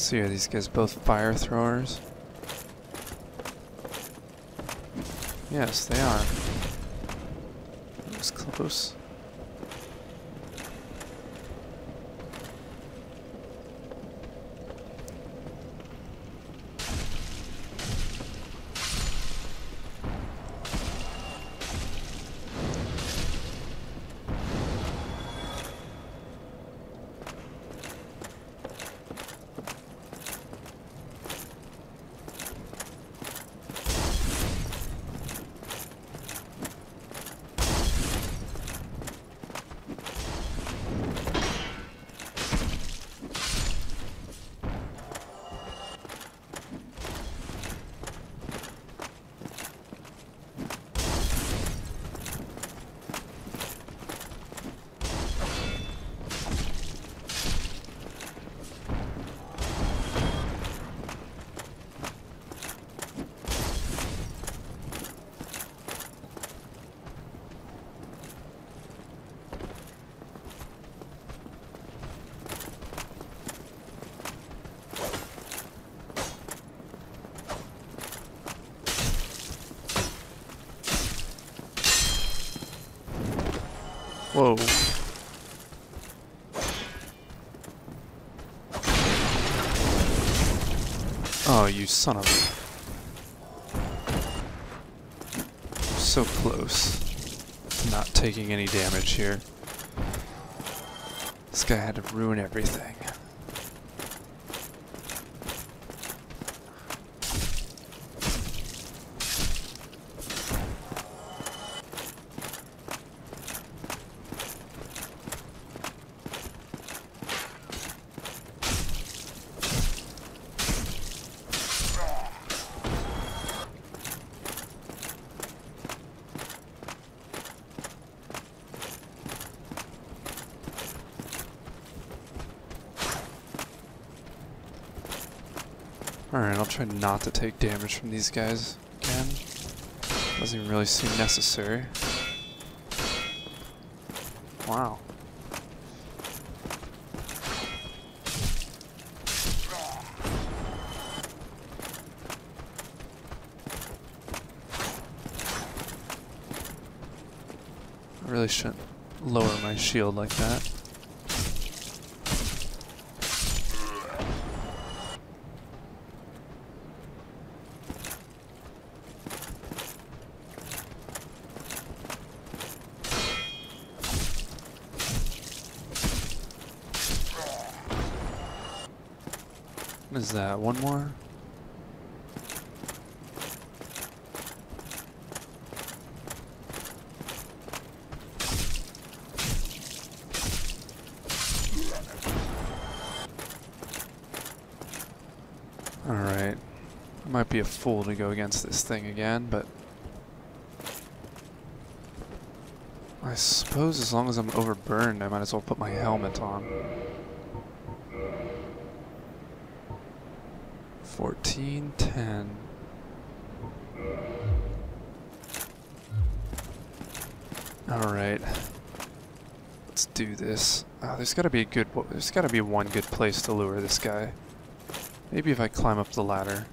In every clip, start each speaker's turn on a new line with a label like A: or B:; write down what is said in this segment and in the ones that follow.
A: see, are these guys both fire throwers? Yes, they are. Looks close. Oh, you son of a... So close. Not taking any damage here. This guy had to ruin everything. Alright, I'll try not to take damage from these guys again. Doesn't even really seem necessary. Wow. I really shouldn't lower my shield like that. Is that? One more? Alright. I might be a fool to go against this thing again, but... I suppose as long as I'm overburned, I might as well put my helmet on. 14, 10. Alright. Let's do this. Oh, there's gotta be a good, there's gotta be one good place to lure this guy. Maybe if I climb up the ladder.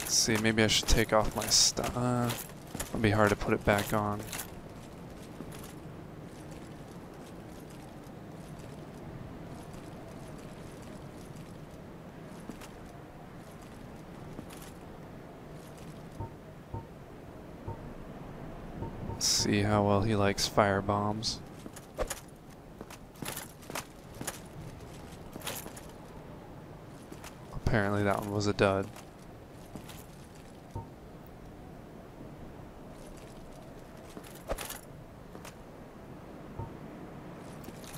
A: Let's see, maybe I should take off my stuff. Uh, it'll be hard to put it back on. See how well he likes fire bombs. Apparently that one was a dud.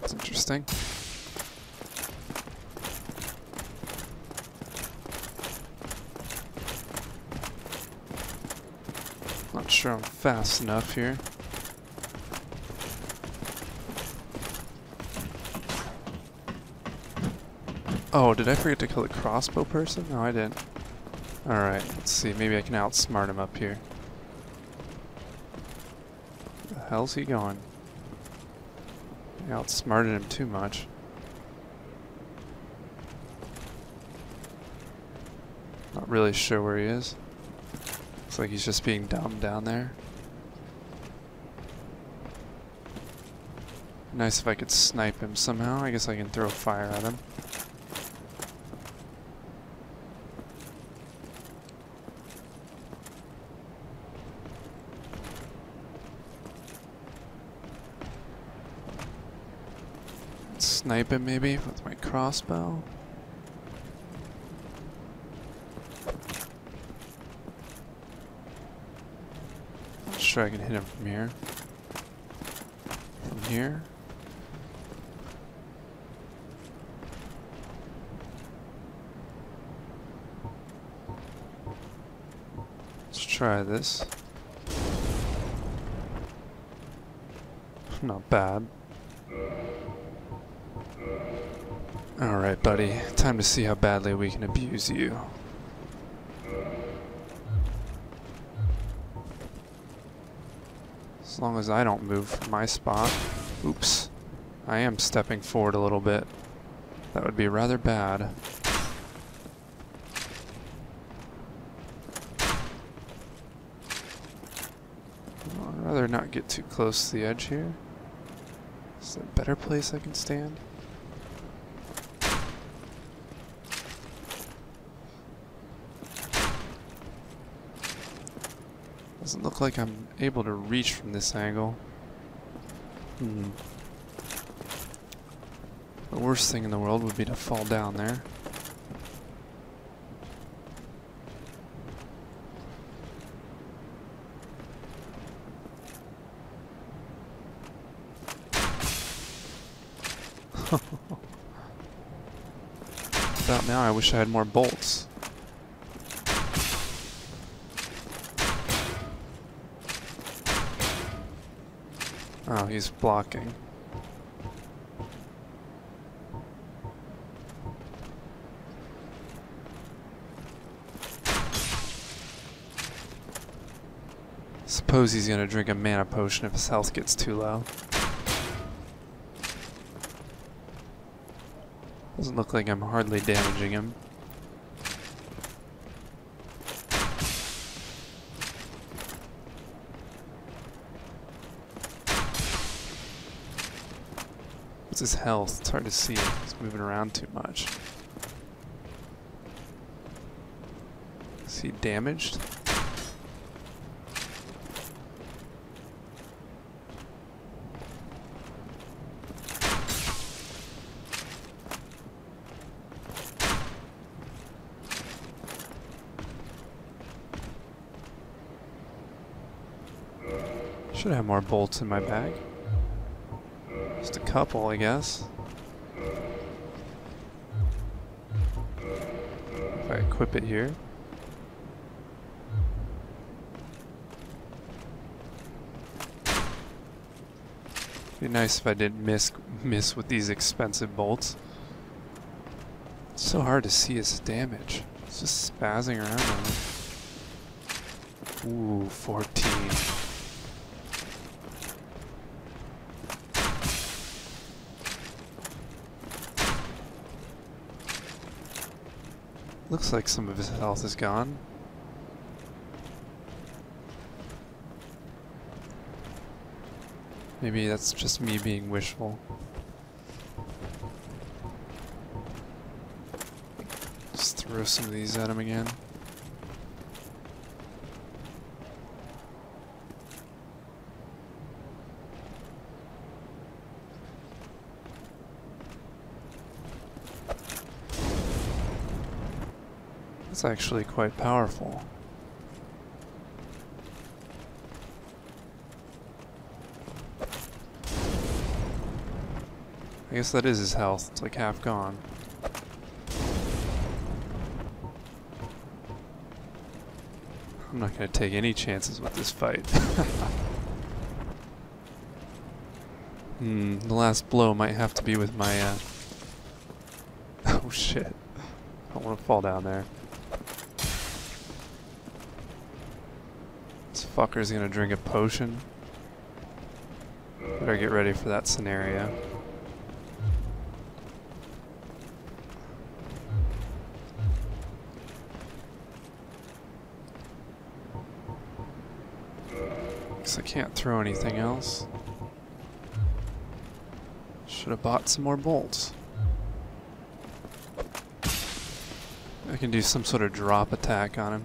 A: That's interesting. Not sure I'm fast enough here. Oh, did I forget to kill the crossbow person? No, I didn't. Alright, let's see. Maybe I can outsmart him up here. Where the hell's he going? I outsmarted him too much. Not really sure where he is. Looks like he's just being dumb down there. Nice if I could snipe him somehow. I guess I can throw fire at him. Snipe him maybe with my crossbow. I'm sure I can hit him from here. From here. Let's try this. Not bad. Alright, buddy. Time to see how badly we can abuse you. As long as I don't move from my spot. Oops. I am stepping forward a little bit. That would be rather bad. I'd rather not get too close to the edge here. Is there a better place I can stand? Doesn't look like I'm able to reach from this angle. Hmm. The worst thing in the world would be to fall down there. About now, I wish I had more bolts. Oh, he's blocking. Suppose he's gonna drink a mana potion if his health gets too low. Doesn't look like I'm hardly damaging him. What's his health? It's hard to see. He's moving around too much. Is he damaged? Should have more bolts in my bag. Just a couple, I guess. If I equip it here. Be nice if I didn't miss miss with these expensive bolts. It's so hard to see his damage. It's just spazzing around. Ooh, 14. Looks like some of his health is gone. Maybe that's just me being wishful. Just throw some of these at him again. Actually quite powerful. I guess that is his health. It's like half gone. I'm not going to take any chances with this fight. hmm, the last blow might have to be with my, uh... Oh shit. I don't want to fall down there. fucker's gonna drink a potion. Better get ready for that scenario. Guess I can't throw anything else. Should have bought some more bolts. I can do some sort of drop attack on him.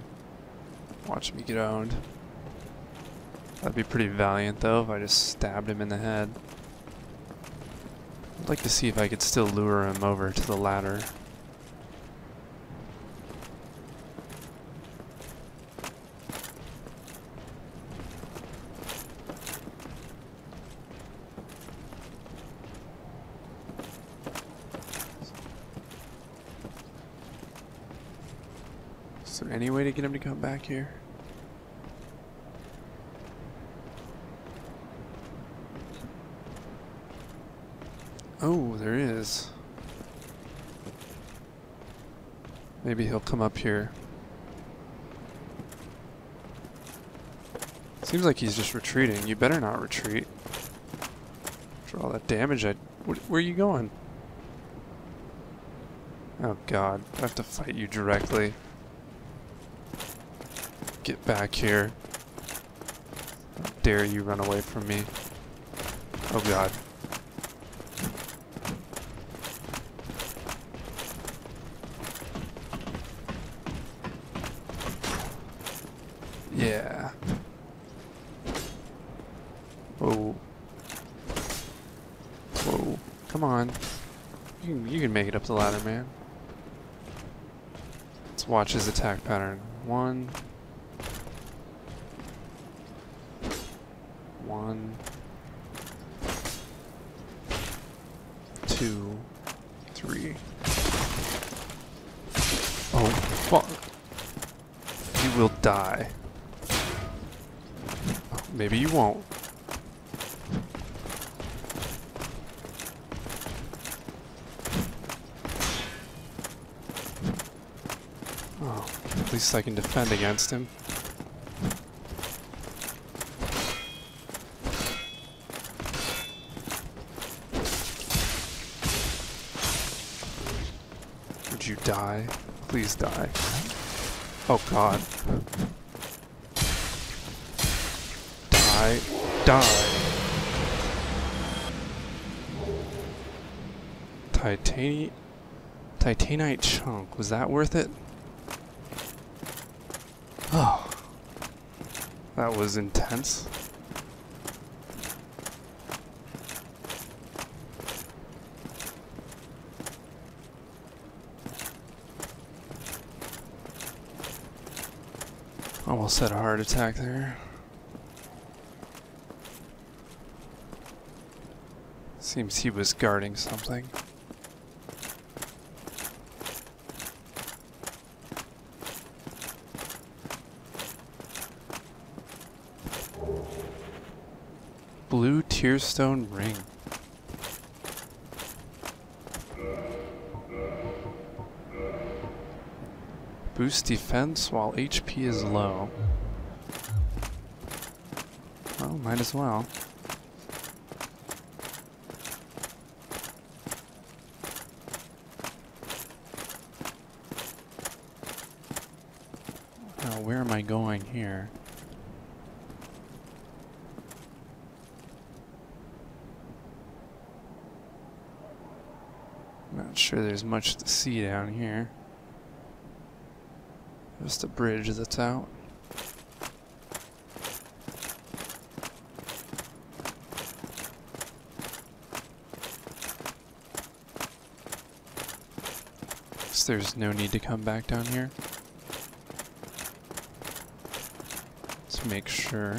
A: Watch me get owned. That'd be pretty valiant though if I just stabbed him in the head. I'd like to see if I could still lure him over to the ladder. Is there any way to get him to come back here? Oh, there is. Maybe he'll come up here. Seems like he's just retreating. You better not retreat. For all that damage I... Wh where are you going? Oh god, I have to fight you directly. Get back here. How dare you run away from me. Oh god. Yeah. Whoa. Whoa. Come on. You can, you can make it up the ladder, man. Let's watch his attack pattern. One. One. Two. Three. Oh, fuck. You will die. Maybe you won't. Oh, at least I can defend against him. Would you die? Please die. Oh god. Die. Die. Titani... Titanite chunk. Was that worth it? Oh. That was intense. Almost had a heart attack there. Seems he was guarding something. Blue Tearstone Ring. Boost defense while HP is low. Well, might as well. Now, where am I going here? Not sure there's much to see down here. Just a bridge that's out. There's no need to come back down here. Make sure.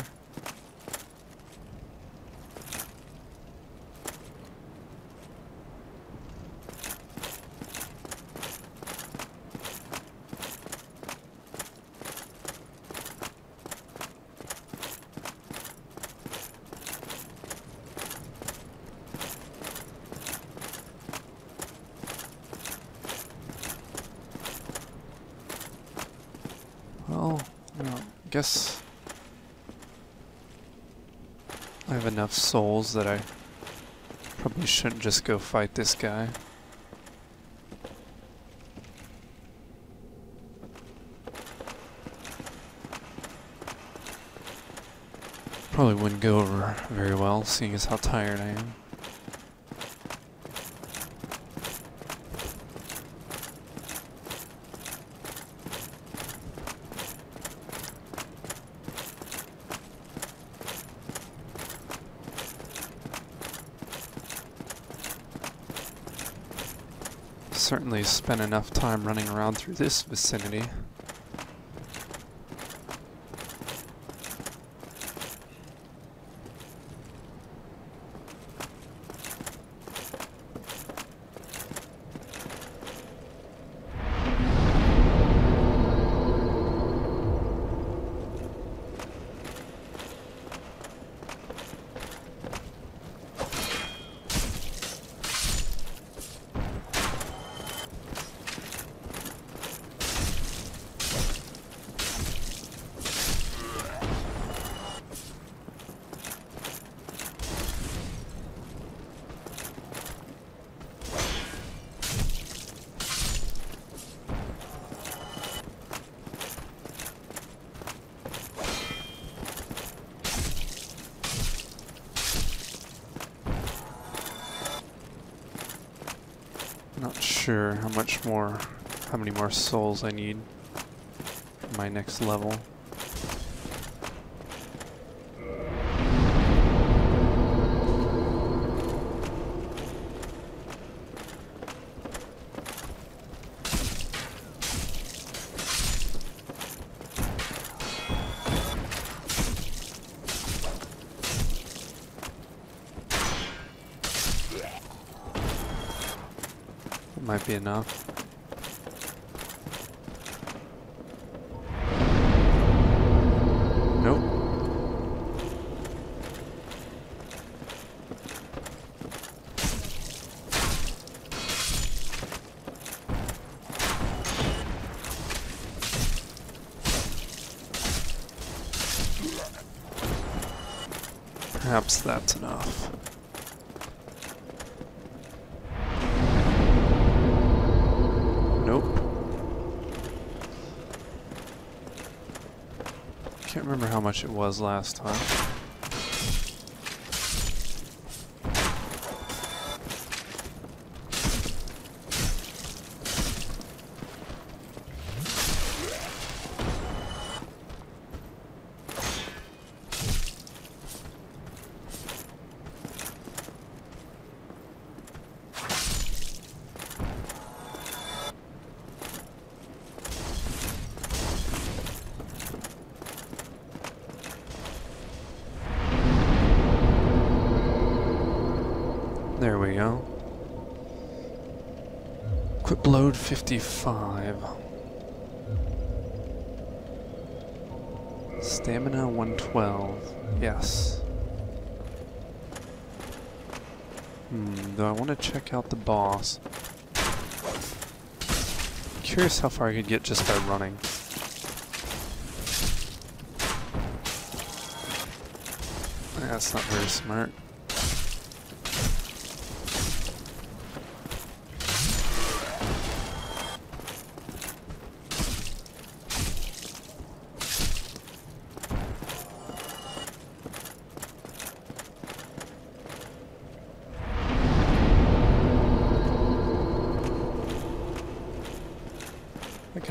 A: Well, you know, guess I have enough souls that I probably shouldn't just go fight this guy. Probably wouldn't go over very well, seeing as how tired I am. Certainly spent enough time running around through this vicinity. Not sure how much more, how many more souls I need for my next level. Might be enough. Nope. Perhaps that's enough. How much it was last time. Load 55. Stamina 112. Yes. Hmm, do I want to check out the boss? Curious how far I could get just by running. That's not very smart.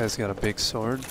A: Guy's got a big sword.